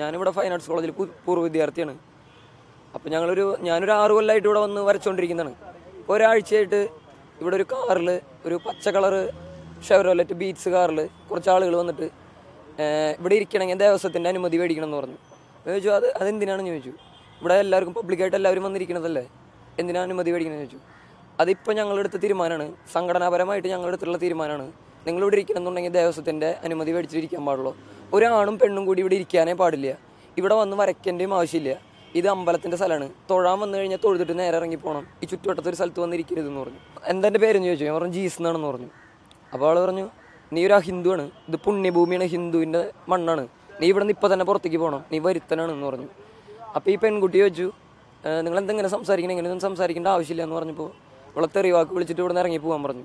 ഞാനിവിടെ fine arts കോളേജിൽ പൂർവ വിദ്യാർത്ഥിയാണ്. അപ്പോൾ ഞങ്ങളൊരു ഞാനൊരു ആറ് കൊല്ലമായിട്ട് ഇവിടെ വന്ന് വരച്ചുകൊണ്ടിരിക്കുന്നതാണ് ഒരാഴ്ചയായിട്ട് ഇവിടെ ഒരു കാറിൽ ഒരു പച്ച കളറ് ഷെവറോലറ്റ് ബീറ്റ്സ് കാറിൽ കുറച്ച് ആളുകൾ വന്നിട്ട് ഇവിടെ ഇരിക്കണമെങ്കിൽ ദേവസ്വത്തിന്റെ അനുമതി മേടിക്കണം എന്ന് പറഞ്ഞു ചോദിച്ചു അത് അതെന്തിനാണെന്ന് ചോദിച്ചു. ഇവിടെ എല്ലാവർക്കും പബ്ലിക്കായിട്ട് എല്ലാവരും വന്നിരിക്കണതല്ലേ എന്തിനാണ് അനുമതി മേടിക്കണമെന്ന് ചോദിച്ചു. അതിപ്പോൾ ഞങ്ങളെടുത്ത തീരുമാനമാണ്. സംഘടനാപരമായിട്ട് ഞങ്ങളെടുത്തുള്ള തീരുമാനമാണ്. നിങ്ങളിവിടെ ഇരിക്കണം എന്നുണ്ടെങ്കിൽ ദേവസ്വത്തിന്റെ അനുമതി മേടിച്ചിരിക്കാൻ പാടുള്ളൂ. ഒരാണും പെണ്ണും കൂടി ഇവിടെ ഇരിക്കാനേ പാടില്ല. ഇവിടെ വന്ന് വരയ്ക്കേണ്ടയും ആവശ്യമില്ല. ഇത് അമ്പലത്തിന്റെ സ്ഥലമാണ്. തൊഴാൻ വന്നു കഴിഞ്ഞാൽ തൊഴുതിട്ട് നേരെ ഇറങ്ങി പോകണം ഈ ചുറ്റുവട്ടത്ത് സ്ഥലത്ത് വന്നിരിക്കരുത് എന്ന് പറഞ്ഞു എന്തെന്റെ പേരെന്ന് ചോദിച്ചു? ഞാൻ പറഞ്ഞു ജീസ് എന്നാണെന്ന് പറഞ്ഞു. അപ്പോൾ ആൾ പറഞ്ഞു നീ ഒരു ഹിന്ദുവാണ് ഇത് പുണ്യഭൂമിയാണ്. ഹിന്ദുവിന്റെ മണ്ണാണ്. നീ ഇവിടെ നിന്ന് ഇപ്പം തന്നെ പുറത്തേക്ക് പോകണം നീ വരുത്തനാണെന്ന് പറഞ്ഞു. അപ്പോൾ ഈ പെൺകുട്ടി ചോദിച്ചു നിങ്ങൾ എന്തെങ്കിലും സംസാരിക്കണം? എങ്ങനെയൊന്നും സംസാരിക്കേണ്ട ആവശ്യമില്ല എന്ന് പറഞ്ഞപ്പോൾ ഇവളെ തെറിവാക്ക് വിളിച്ചിട്ട് ഇവിടെ നിന്ന് ഇറങ്ങി പോകാൻ പറഞ്ഞു.